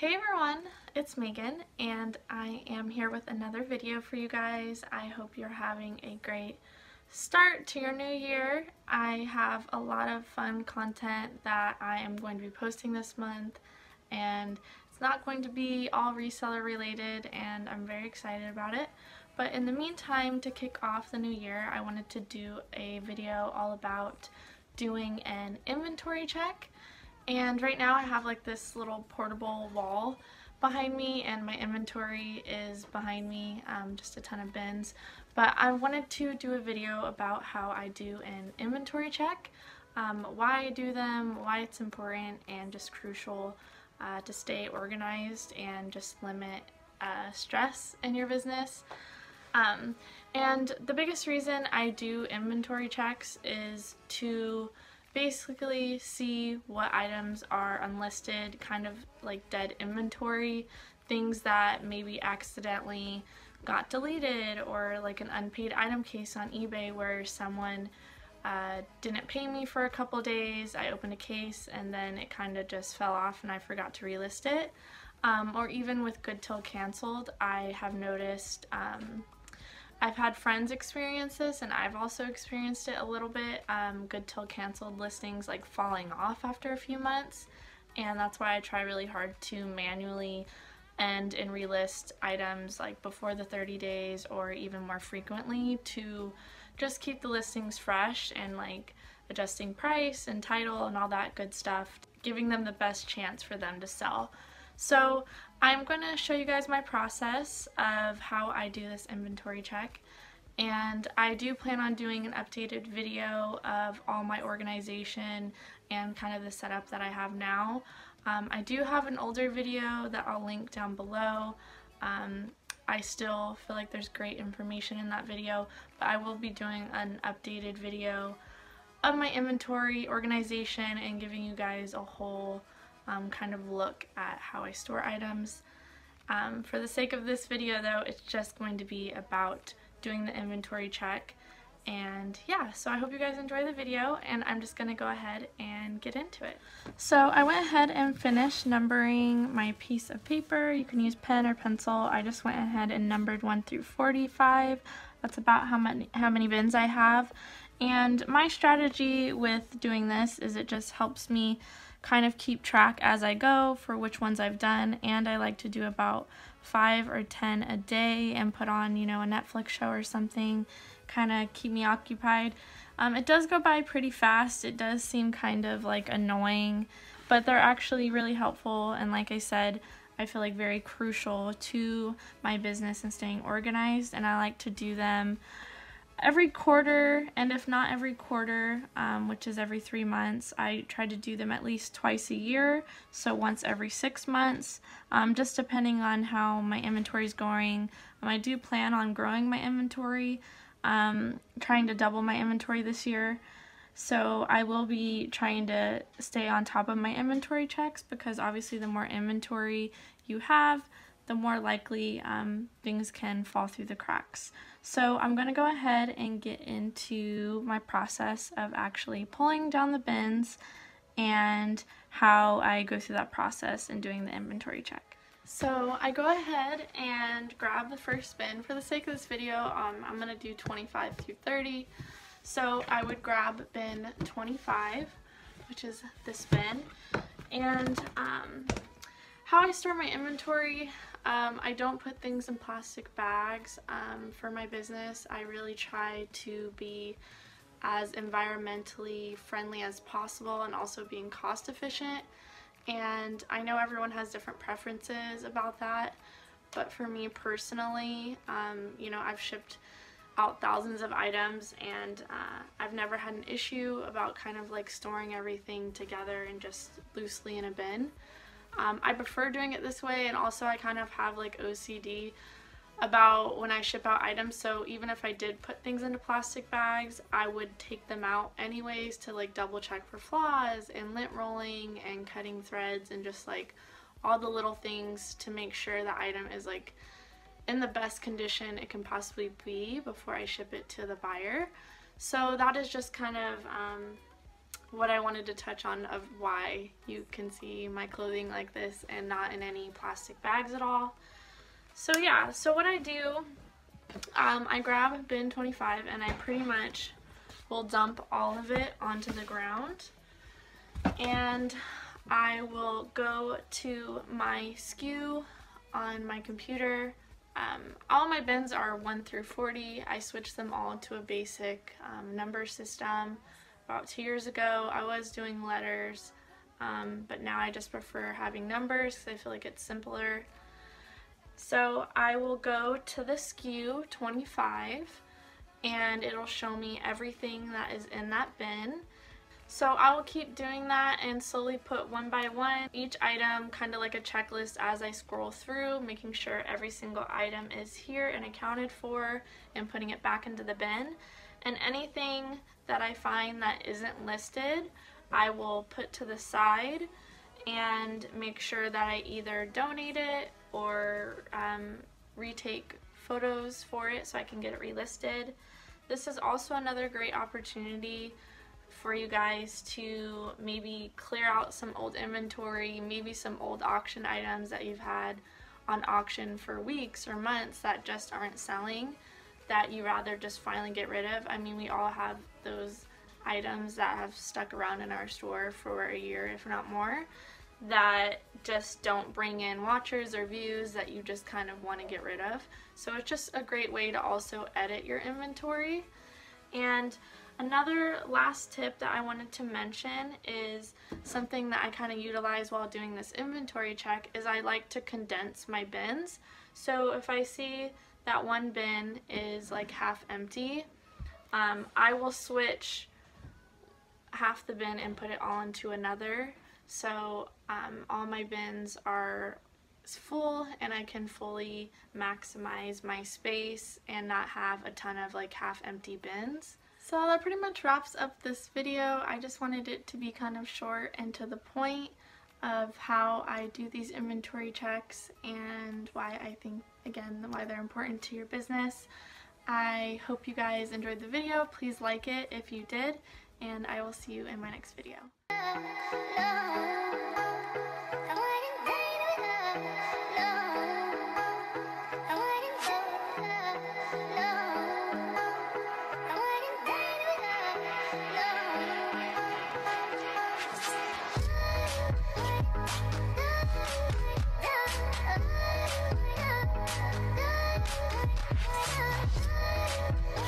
Hey everyone, it's Megan and I am here with another video for you guys. I hope you're having a great start to your new year. I have a lot of fun content that I am going to be posting this month and it's not going to be all reseller related and I'm very excited about it. But in the meantime, to kick off the new year, I wanted to do a video all about doing an inventory check and right now I have like this little portable wall behind me and my inventory is behind me, um, just a ton of bins. But I wanted to do a video about how I do an inventory check, um, why I do them, why it's important, and just crucial uh, to stay organized and just limit uh, stress in your business. Um, and the biggest reason I do inventory checks is to basically see what items are unlisted, kind of like dead inventory, things that maybe accidentally got deleted or like an unpaid item case on eBay where someone uh, didn't pay me for a couple days, I opened a case and then it kind of just fell off and I forgot to relist it. Um, or even with good till canceled, I have noticed um, I've had friends experience this and I've also experienced it a little bit. Um, good till canceled listings like falling off after a few months and that's why I try really hard to manually end and relist items like before the 30 days or even more frequently to just keep the listings fresh and like adjusting price and title and all that good stuff, giving them the best chance for them to sell. So I'm going to show you guys my process of how I do this inventory check and I do plan on doing an updated video of all my organization and kind of the setup that I have now. Um, I do have an older video that I'll link down below. Um, I still feel like there's great information in that video, but I will be doing an updated video of my inventory organization and giving you guys a whole um, kind of look at how I store items. Um, for the sake of this video though, it's just going to be about doing the inventory check. And yeah, so I hope you guys enjoy the video and I'm just going to go ahead and get into it. So I went ahead and finished numbering my piece of paper. You can use pen or pencil. I just went ahead and numbered 1 through 45. That's about how many, how many bins I have. And my strategy with doing this is it just helps me kind of keep track as I go for which ones I've done and I like to do about five or ten a day and put on you know a Netflix show or something kind of keep me occupied. Um, it does go by pretty fast. It does seem kind of like annoying but they're actually really helpful and like I said I feel like very crucial to my business and staying organized and I like to do them every quarter, and if not every quarter, um, which is every three months, I try to do them at least twice a year, so once every six months, um, just depending on how my inventory is going. Um, I do plan on growing my inventory, um, trying to double my inventory this year. So I will be trying to stay on top of my inventory checks because obviously the more inventory you have, the more likely um, things can fall through the cracks. So I'm going to go ahead and get into my process of actually pulling down the bins and how I go through that process and doing the inventory check. So I go ahead and grab the first bin. For the sake of this video, um, I'm going to do 25 through 30. So I would grab bin 25, which is this bin. And um, how I store my inventory, um, I don't put things in plastic bags um, for my business. I really try to be as environmentally friendly as possible and also being cost efficient. And I know everyone has different preferences about that, but for me personally, um, you know, I've shipped out thousands of items and uh, I've never had an issue about kind of like storing everything together and just loosely in a bin. Um, I prefer doing it this way and also I kind of have like OCD about when I ship out items so even if I did put things into plastic bags I would take them out anyways to like double check for flaws and lint rolling and cutting threads and just like all the little things to make sure the item is like in the best condition it can possibly be before I ship it to the buyer. So that is just kind of um, what I wanted to touch on of why you can see my clothing like this and not in any plastic bags at all. So yeah, so what I do, um, I grab bin 25 and I pretty much will dump all of it onto the ground and I will go to my SKU on my computer. Um, all my bins are 1 through 40. I switch them all to a basic um, number system about two years ago. I was doing letters, um, but now I just prefer having numbers because I feel like it's simpler. So I will go to the SKU 25 and it'll show me everything that is in that bin. So I will keep doing that and slowly put one by one each item kind of like a checklist as I scroll through making sure every single item is here and accounted for and putting it back into the bin and anything that I find that isn't listed I will put to the side and make sure that I either donate it or um, retake photos for it so I can get it relisted. This is also another great opportunity for you guys to maybe clear out some old inventory, maybe some old auction items that you've had on auction for weeks or months that just aren't selling that you rather just finally get rid of. I mean, we all have those items that have stuck around in our store for a year, if not more, that just don't bring in watchers or views that you just kind of want to get rid of. So it's just a great way to also edit your inventory. And Another last tip that I wanted to mention is something that I kind of utilize while doing this inventory check is I like to condense my bins. So if I see that one bin is like half empty, um, I will switch half the bin and put it all into another. So um, all my bins are full and I can fully maximize my space and not have a ton of like half empty bins. So that pretty much wraps up this video. I just wanted it to be kind of short and to the point of how I do these inventory checks and why I think, again, why they're important to your business. I hope you guys enjoyed the video. Please like it if you did, and I will see you in my next video.